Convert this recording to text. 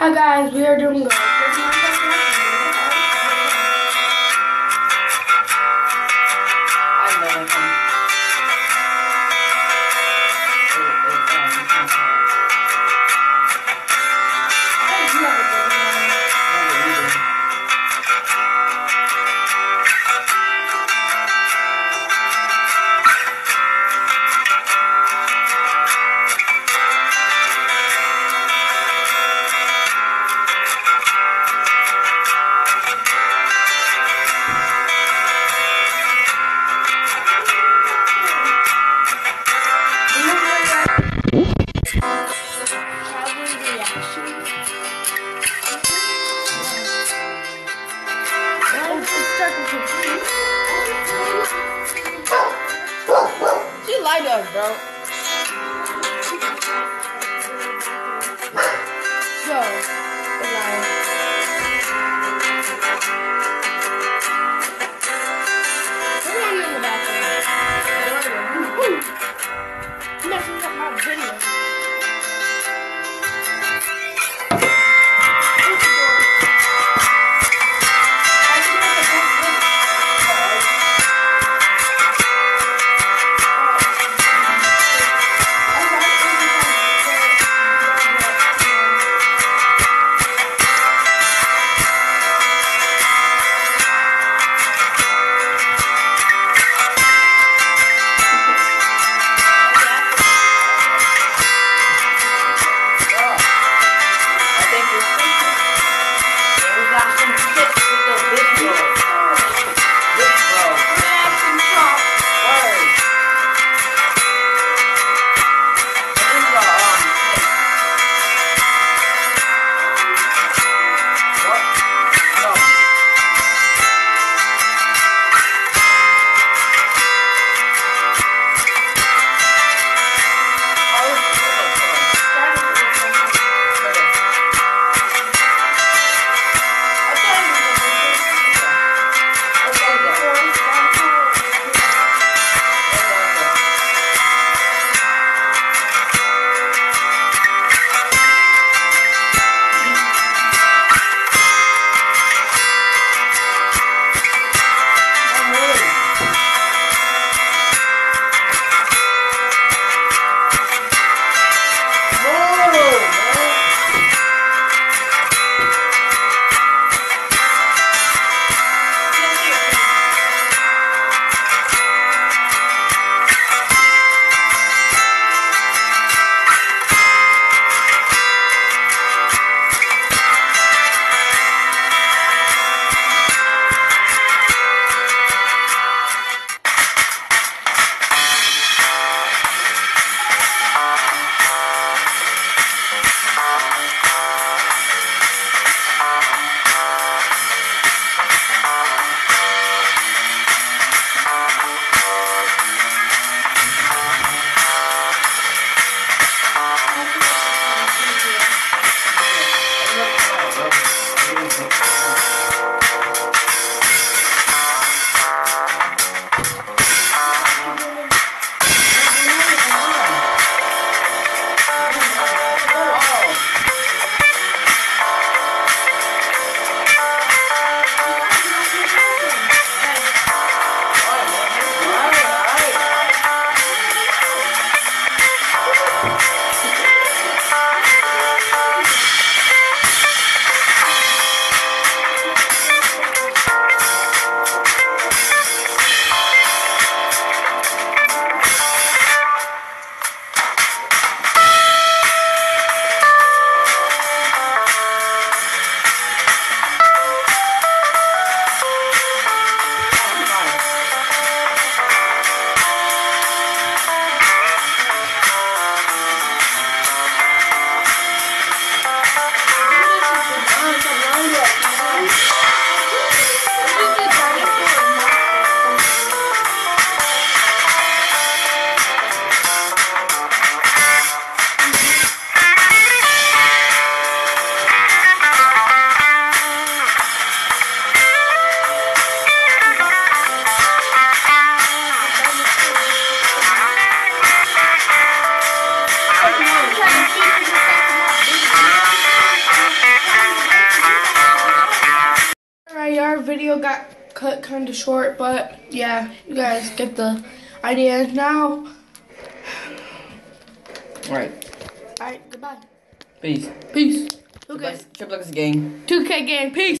Hi guys, we are doing good. circumcision. She lied to us, bro. Yo, lying. Video got cut kind of short, but yeah, you guys get the idea now. Alright. All right, goodbye. Peace. Peace. Okay. Triple X gang. 2K gang. Peace.